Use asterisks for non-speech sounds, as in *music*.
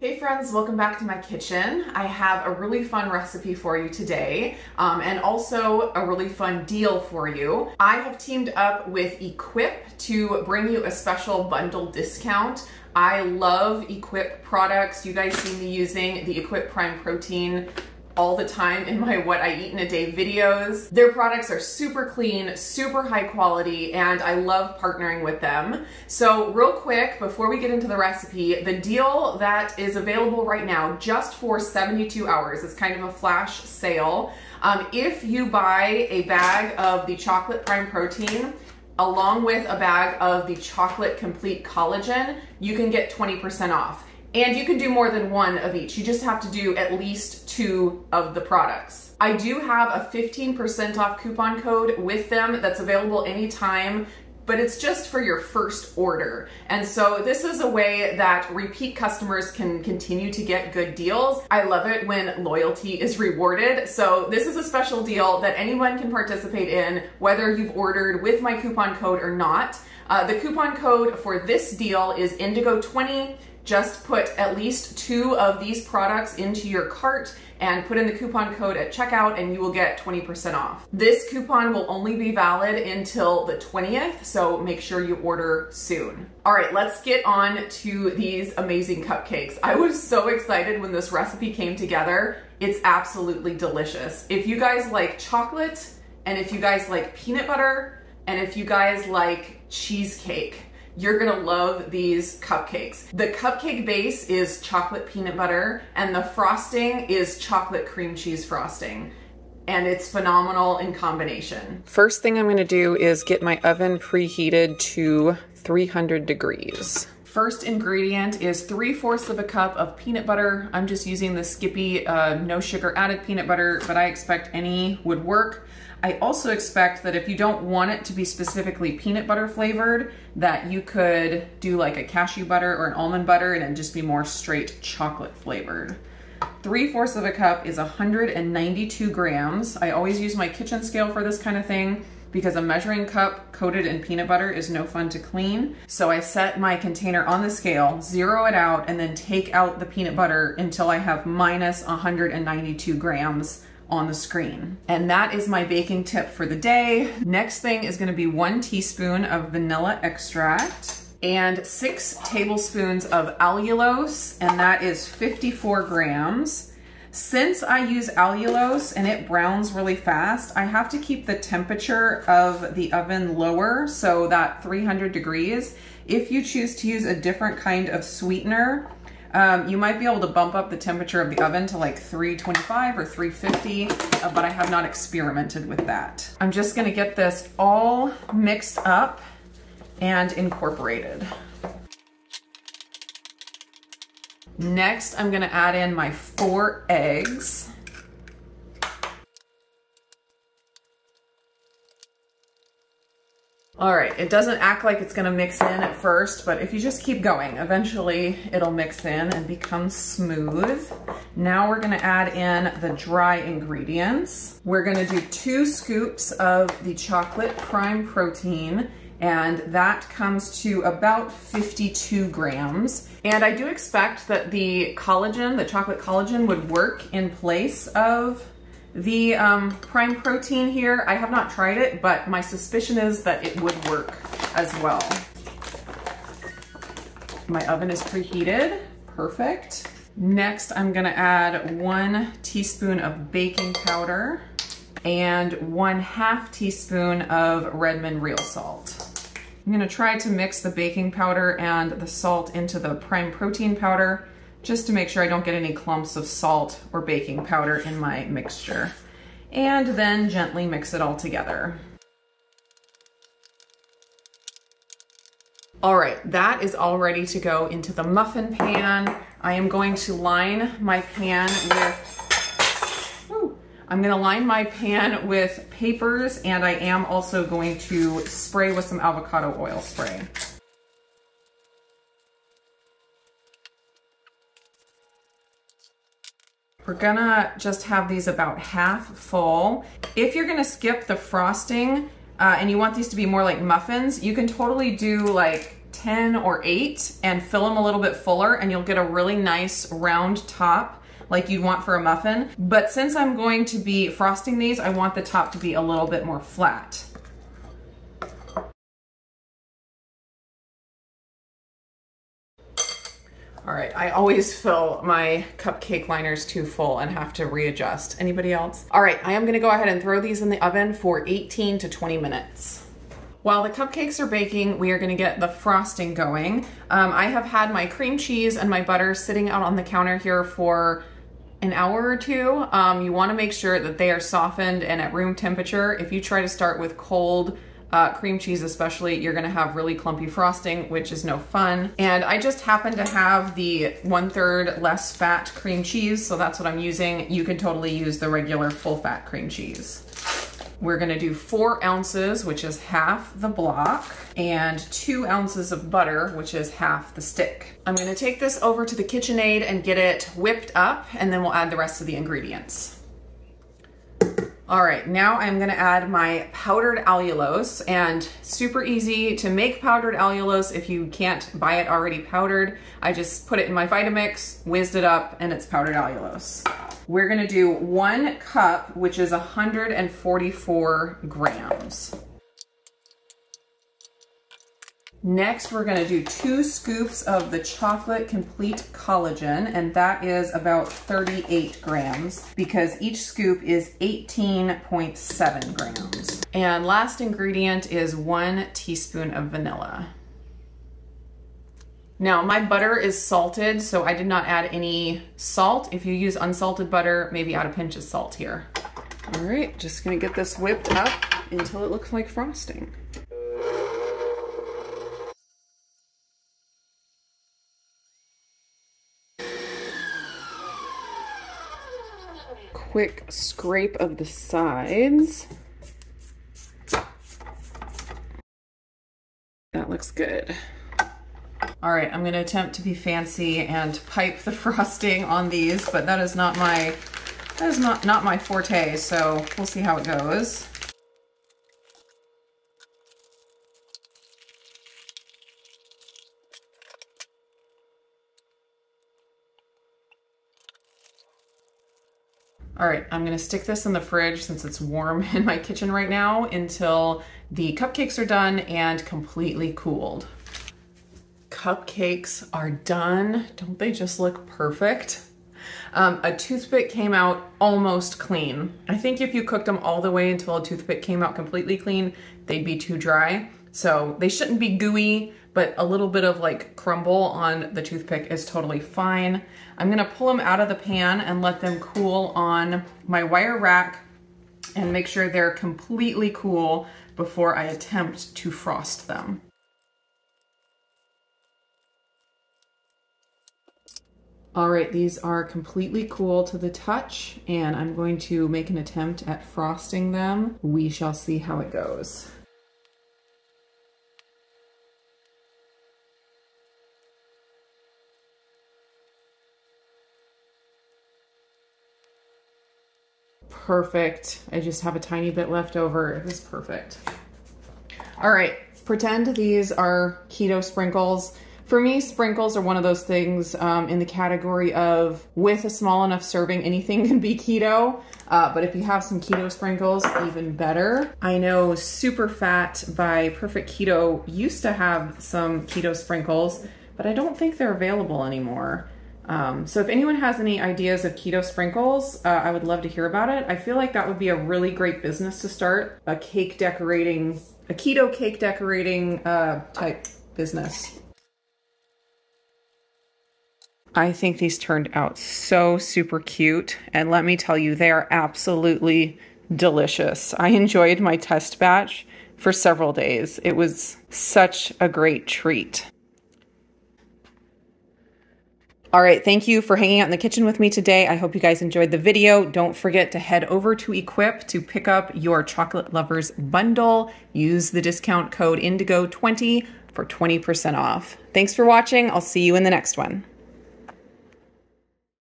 Hey friends, welcome back to my kitchen. I have a really fun recipe for you today um, and also a really fun deal for you. I have teamed up with Equip to bring you a special bundle discount. I love Equip products. You guys see me using the Equip Prime Protein all the time in my what I eat in a day videos. Their products are super clean, super high quality, and I love partnering with them. So real quick, before we get into the recipe, the deal that is available right now just for 72 hours, it's kind of a flash sale. Um, if you buy a bag of the chocolate prime protein, along with a bag of the chocolate complete collagen, you can get 20% off. And you can do more than one of each. You just have to do at least two of the products. I do have a 15% off coupon code with them that's available anytime but it's just for your first order. And so this is a way that repeat customers can continue to get good deals. I love it when loyalty is rewarded. So this is a special deal that anyone can participate in, whether you've ordered with my coupon code or not. Uh, the coupon code for this deal is Indigo20 just put at least two of these products into your cart and put in the coupon code at checkout and you will get 20% off. This coupon will only be valid until the 20th, so make sure you order soon. All right, let's get on to these amazing cupcakes. I was so excited when this recipe came together. It's absolutely delicious. If you guys like chocolate, and if you guys like peanut butter, and if you guys like cheesecake, you're gonna love these cupcakes. The cupcake base is chocolate peanut butter and the frosting is chocolate cream cheese frosting and it's phenomenal in combination. First thing I'm gonna do is get my oven preheated to 300 degrees. First ingredient is 3 fourths of a cup of peanut butter. I'm just using the Skippy uh, no sugar added peanut butter, but I expect any would work. I also expect that if you don't want it to be specifically peanut butter flavored, that you could do like a cashew butter or an almond butter and it'd just be more straight chocolate flavored. Three fourths of a cup is 192 grams. I always use my kitchen scale for this kind of thing because a measuring cup coated in peanut butter is no fun to clean. So I set my container on the scale, zero it out, and then take out the peanut butter until I have minus 192 grams on the screen. And that is my baking tip for the day. Next thing is gonna be one teaspoon of vanilla extract and six tablespoons of allulose, and that is 54 grams. Since I use allulose and it browns really fast, I have to keep the temperature of the oven lower, so that 300 degrees. If you choose to use a different kind of sweetener, um, you might be able to bump up the temperature of the oven to like 325 or 350, uh, but I have not experimented with that. I'm just gonna get this all mixed up and incorporated. Next, I'm gonna add in my four eggs. All right, it doesn't act like it's gonna mix in at first, but if you just keep going, eventually it'll mix in and become smooth. Now we're gonna add in the dry ingredients. We're gonna do two scoops of the chocolate prime protein and that comes to about 52 grams. And I do expect that the collagen, the chocolate collagen would work in place of the um, prime protein here, I have not tried it, but my suspicion is that it would work as well. My oven is preheated, perfect. Next, I'm gonna add one teaspoon of baking powder and one half teaspoon of Redmond real salt. I'm gonna try to mix the baking powder and the salt into the prime protein powder just to make sure I don't get any clumps of salt or baking powder in my mixture. And then gently mix it all together. All right, that is all ready to go into the muffin pan. I am going to line my pan with, I'm gonna line my pan with papers and I am also going to spray with some avocado oil spray. We're gonna just have these about half full. If you're gonna skip the frosting uh, and you want these to be more like muffins, you can totally do like 10 or 8 and fill them a little bit fuller and you'll get a really nice round top like you'd want for a muffin. But since I'm going to be frosting these, I want the top to be a little bit more flat. All right, I always fill my cupcake liners too full and have to readjust. Anybody else? All right, I am gonna go ahead and throw these in the oven for 18 to 20 minutes. While the cupcakes are baking, we are gonna get the frosting going. Um, I have had my cream cheese and my butter sitting out on the counter here for an hour or two. Um, you wanna make sure that they are softened and at room temperature. If you try to start with cold uh, cream cheese especially, you're gonna have really clumpy frosting, which is no fun. And I just happen to have the one third less fat cream cheese, so that's what I'm using. You can totally use the regular full fat cream cheese. We're gonna do four ounces, which is half the block, and two ounces of butter, which is half the stick. I'm gonna take this over to the KitchenAid and get it whipped up, and then we'll add the rest of the ingredients. All right, now I'm gonna add my powdered allulose and super easy to make powdered allulose if you can't buy it already powdered. I just put it in my Vitamix, whizzed it up, and it's powdered allulose. We're gonna do one cup, which is 144 grams. Next, we're gonna do two scoops of the chocolate complete collagen, and that is about 38 grams because each scoop is 18.7 grams. And last ingredient is one teaspoon of vanilla. Now my butter is salted, so I did not add any salt. If you use unsalted butter, maybe add a pinch of salt here. All right, just gonna get this whipped up until it looks like frosting. Quick scrape of the sides. That looks good. All right, I'm gonna attempt to be fancy and pipe the *laughs* frosting on these, but that is not my, that is not, not my forte, so we'll see how it goes. All right, I'm gonna stick this in the fridge since it's warm *laughs* in my kitchen right now until the cupcakes are done and completely cooled. Cupcakes are done. Don't they just look perfect? Um, a toothpick came out almost clean. I think if you cooked them all the way until a toothpick came out completely clean, they'd be too dry. So they shouldn't be gooey, but a little bit of like crumble on the toothpick is totally fine. I'm gonna pull them out of the pan and let them cool on my wire rack and make sure they're completely cool before I attempt to frost them. All right, these are completely cool to the touch and I'm going to make an attempt at frosting them. We shall see how it goes. Perfect. I just have a tiny bit left over. It was perfect. All right, pretend these are keto sprinkles. For me, sprinkles are one of those things um, in the category of with a small enough serving, anything *laughs* can be keto. Uh, but if you have some keto sprinkles, even better. I know Super Fat by Perfect Keto used to have some keto sprinkles, but I don't think they're available anymore. Um, so if anyone has any ideas of keto sprinkles, uh, I would love to hear about it. I feel like that would be a really great business to start, a cake decorating, a keto cake decorating uh, type business. I think these turned out so super cute. And let me tell you, they are absolutely delicious. I enjoyed my test batch for several days. It was such a great treat. All right, thank you for hanging out in the kitchen with me today. I hope you guys enjoyed the video. Don't forget to head over to Equip to pick up your Chocolate Lovers bundle. Use the discount code INDIGO20 for 20% off. Thanks for watching. I'll see you in the next one.